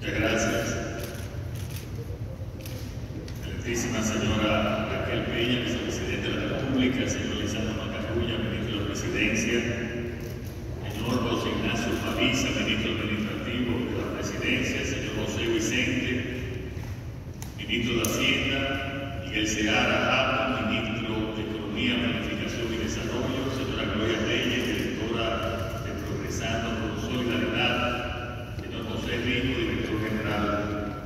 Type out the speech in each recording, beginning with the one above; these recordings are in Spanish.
Muchas gracias. Excelentísima señora Raquel Peña, vicepresidente de la República, señor Lisandro Macarulla, ministro de la Presidencia, señor José Ignacio Pavisa, ministro administrativo de la Presidencia, señor José Vicente, ministro de Hacienda, Miguel Seara Jata, ministro de Economía, Planificación y Desarrollo, señora Gloria Reyes, directora de Progresando por Solidaridad, señor José Rico, director general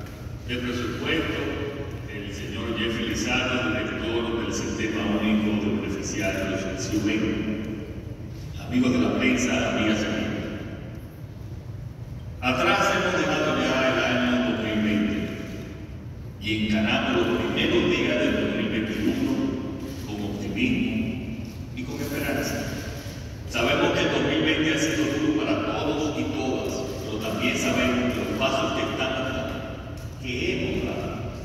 del presupuesto, el señor Jeffrey Lizardo, director del Sistema Único de Beneficiarios, el CIUBEN, amigos de la prensa, amigas y amigos. Atrás hemos dejado ya el año 2020 y encaramos los primeros días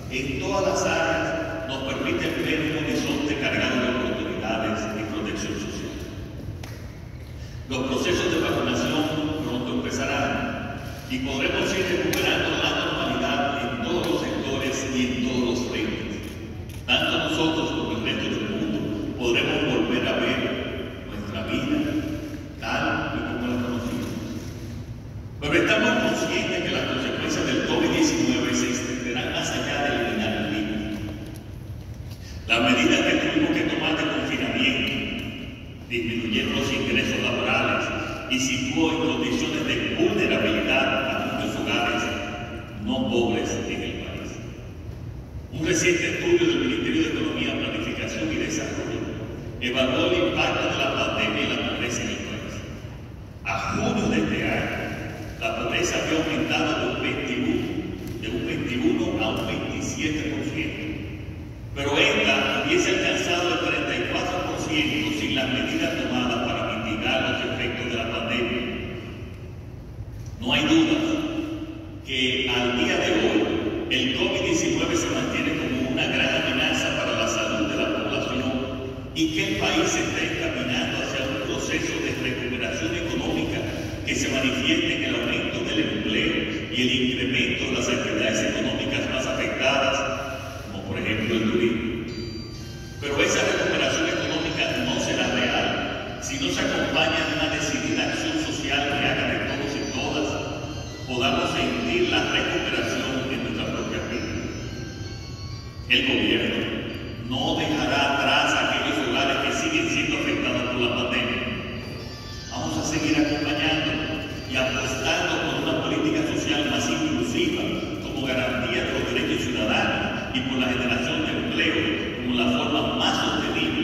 en todas las áreas, nos permiten ver un horizonte cargado de oportunidades y protección social. Los procesos de vacunación pronto empezarán y podremos ir recuperando la normalidad en todos los sectores y en todos los frentes. Tanto nosotros como Las medidas que tuvimos que tomar de confinamiento disminuyeron los ingresos laborales y situó en condiciones de vulnerabilidad a muchos hogares no pobres en el país. Un reciente estudio del Ministerio de Economía, Planificación y Desarrollo evaluó el impacto de la pandemia y la pobreza en el país. A junio de este año, la pobreza había aumentado de un 21, de un 21 a un 27%, pero esta hubiese alcanzado el 34% sin las medidas tomadas para mitigar los efectos de la pandemia. No hay duda que al día de hoy el COVID-19 se mantiene como una gran amenaza para la salud de la población y que el país está encaminando hacia un proceso de recuperación económica que se manifieste en el aumento del empleo y el incremento de las actividades económicas más afectadas, de una decidida acción social que haga de todos y todas podamos sentir la recuperación en nuestra propia vida. El gobierno no dejará atrás aquellos hogares que siguen siendo afectados por la pandemia. Vamos a seguir acompañando y apostando por una política social más inclusiva como garantía de los derechos ciudadanos y por la generación de empleo como la forma más sostenible